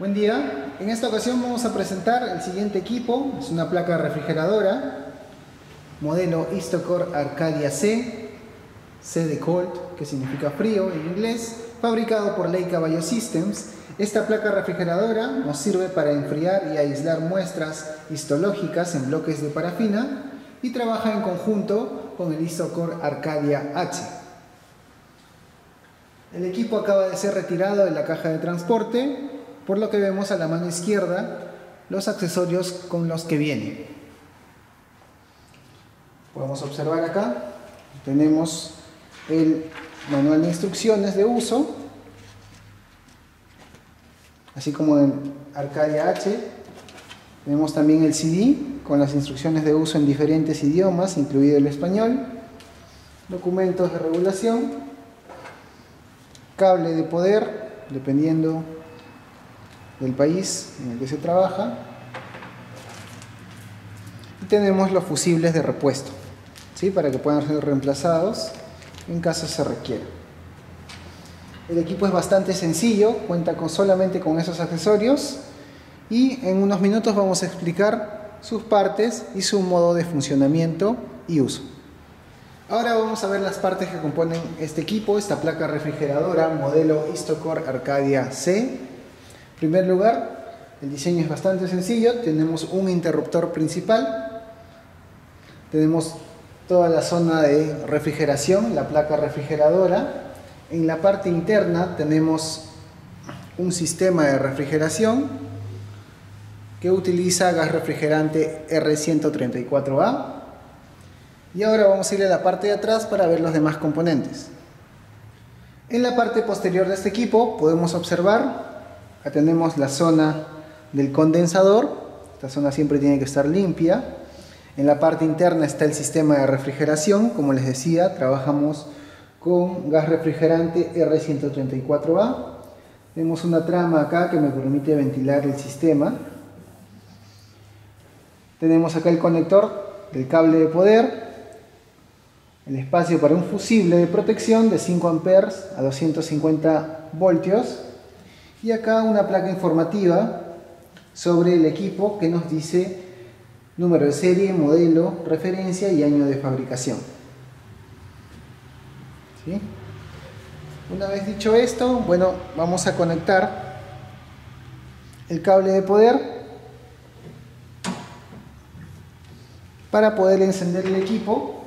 Buen día, en esta ocasión vamos a presentar el siguiente equipo, es una placa refrigeradora, modelo Istocor Arcadia C, C de cold, que significa frío en inglés, fabricado por Leica Biosystems. Esta placa refrigeradora nos sirve para enfriar y aislar muestras histológicas en bloques de parafina y trabaja en conjunto con el Istocor Arcadia H. El equipo acaba de ser retirado de la caja de transporte por lo que vemos a la mano izquierda los accesorios con los que viene. Podemos observar acá, tenemos el manual de instrucciones de uso, así como en Arcadia H, tenemos también el CD con las instrucciones de uso en diferentes idiomas, incluido el español, documentos de regulación, cable de poder, dependiendo del país en el que se trabaja. Y tenemos los fusibles de repuesto, ¿sí? para que puedan ser reemplazados en caso se requiera. El equipo es bastante sencillo, cuenta con solamente con esos accesorios y en unos minutos vamos a explicar sus partes y su modo de funcionamiento y uso. Ahora vamos a ver las partes que componen este equipo, esta placa refrigeradora modelo Istocor Arcadia C primer lugar, el diseño es bastante sencillo. Tenemos un interruptor principal. Tenemos toda la zona de refrigeración, la placa refrigeradora. En la parte interna tenemos un sistema de refrigeración que utiliza gas refrigerante R134A. Y ahora vamos a ir a la parte de atrás para ver los demás componentes. En la parte posterior de este equipo podemos observar Acá tenemos la zona del condensador. Esta zona siempre tiene que estar limpia. En la parte interna está el sistema de refrigeración. Como les decía, trabajamos con gas refrigerante R134A. Tenemos una trama acá que me permite ventilar el sistema. Tenemos acá el conector del cable de poder, el espacio para un fusible de protección de 5 amperes a 250 voltios y acá una placa informativa sobre el equipo que nos dice número de serie, modelo, referencia y año de fabricación. Una vez dicho esto, bueno, vamos a conectar el cable de poder para poder encender el equipo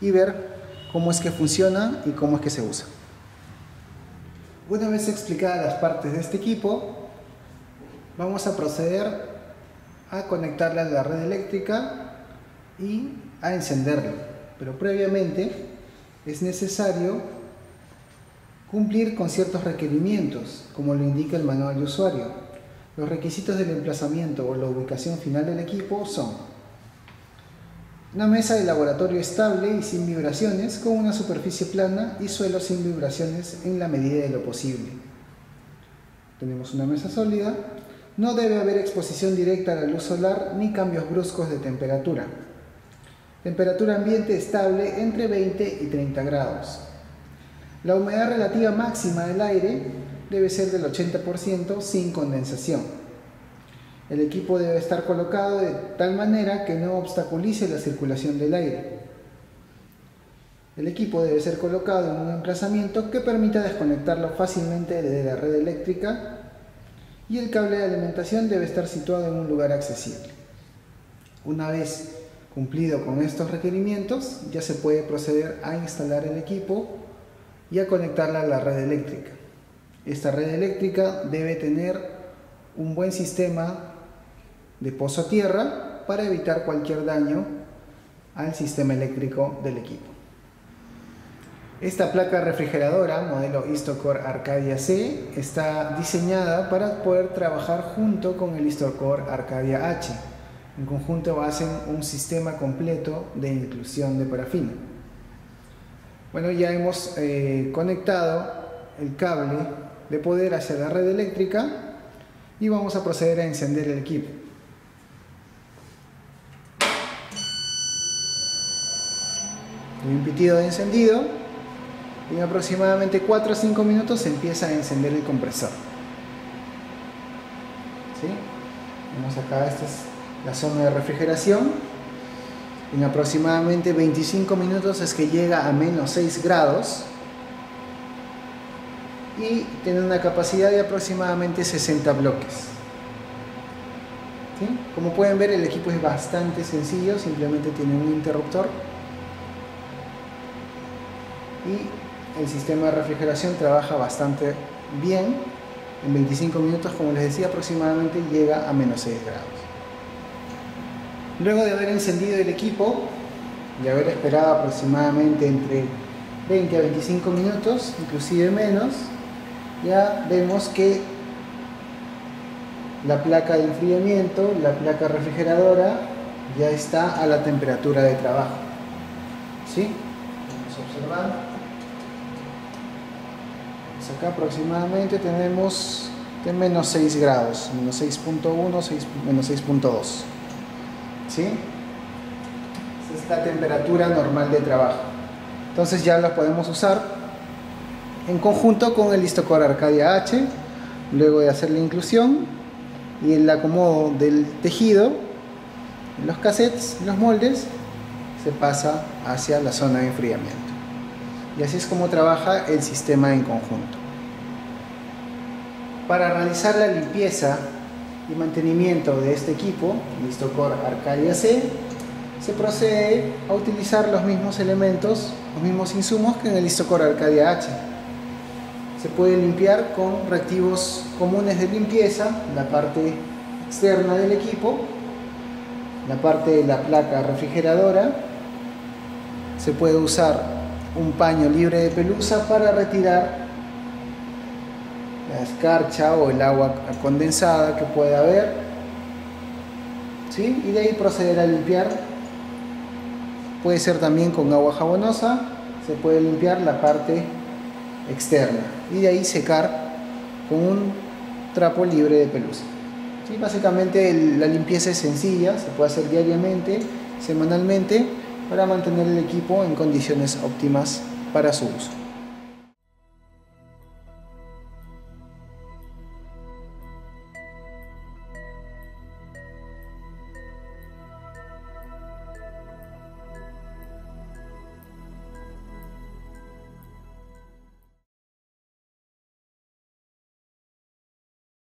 y ver cómo es que funciona y cómo es que se usa. Una vez explicadas las partes de este equipo, vamos a proceder a conectarla a la red eléctrica y a encenderlo. Pero previamente es necesario cumplir con ciertos requerimientos, como lo indica el manual de usuario. Los requisitos del emplazamiento o la ubicación final del equipo son una mesa de laboratorio estable y sin vibraciones con una superficie plana y suelo sin vibraciones en la medida de lo posible. Tenemos una mesa sólida. No debe haber exposición directa a la luz solar ni cambios bruscos de temperatura. Temperatura ambiente estable entre 20 y 30 grados. La humedad relativa máxima del aire debe ser del 80% sin condensación. El equipo debe estar colocado de tal manera que no obstaculice la circulación del aire. El equipo debe ser colocado en un emplazamiento que permita desconectarlo fácilmente desde la red eléctrica y el cable de alimentación debe estar situado en un lugar accesible. Una vez cumplido con estos requerimientos, ya se puede proceder a instalar el equipo y a conectarla a la red eléctrica. Esta red eléctrica debe tener un buen sistema de pozo a tierra para evitar cualquier daño al sistema eléctrico del equipo. Esta placa refrigeradora, modelo Istocor Arcadia C, está diseñada para poder trabajar junto con el Istocor Arcadia H. En conjunto hacen un sistema completo de inclusión de parafina. Bueno, ya hemos eh, conectado el cable de poder hacia la red eléctrica y vamos a proceder a encender el equipo. Un pitido de encendido y en aproximadamente 4 o 5 minutos se empieza a encender el compresor. Tenemos acá, esta es la zona de refrigeración. En aproximadamente 25 minutos es que llega a menos 6 grados y tiene una capacidad de aproximadamente 60 bloques. Como pueden ver el equipo es bastante sencillo, simplemente tiene un interruptor y el sistema de refrigeración trabaja bastante bien. En 25 minutos, como les decía, aproximadamente llega a menos 6 grados. Luego de haber encendido el equipo y haber esperado aproximadamente entre 20 a 25 minutos, inclusive menos, ya vemos que la placa de enfriamiento, la placa refrigeradora, ya está a la temperatura de trabajo. ¿Sí? Vamos a observar. Pues acá aproximadamente tenemos de menos 6 grados, menos 6.1, menos 6.2. ¿Sí? Esa es la temperatura normal de trabajo. Entonces ya la podemos usar en conjunto con el Listocore Arcadia H, luego de hacer la inclusión y el acomodo del tejido, los cassettes, los moldes, se pasa hacia la zona de enfriamiento. Y así es como trabaja el sistema en conjunto. Para realizar la limpieza y mantenimiento de este equipo, Listocore Arcadia C, se procede a utilizar los mismos elementos, los mismos insumos que en el Listocore Arcadia H se puede limpiar con reactivos comunes de limpieza, la parte externa del equipo, la parte de la placa refrigeradora, se puede usar un paño libre de pelusa para retirar la escarcha o el agua condensada que pueda haber ¿sí? y de ahí proceder a limpiar puede ser también con agua jabonosa se puede limpiar la parte externa y de ahí secar con un trapo libre de pelusa. ¿Sí? Básicamente la limpieza es sencilla, se puede hacer diariamente, semanalmente, para mantener el equipo en condiciones óptimas para su uso.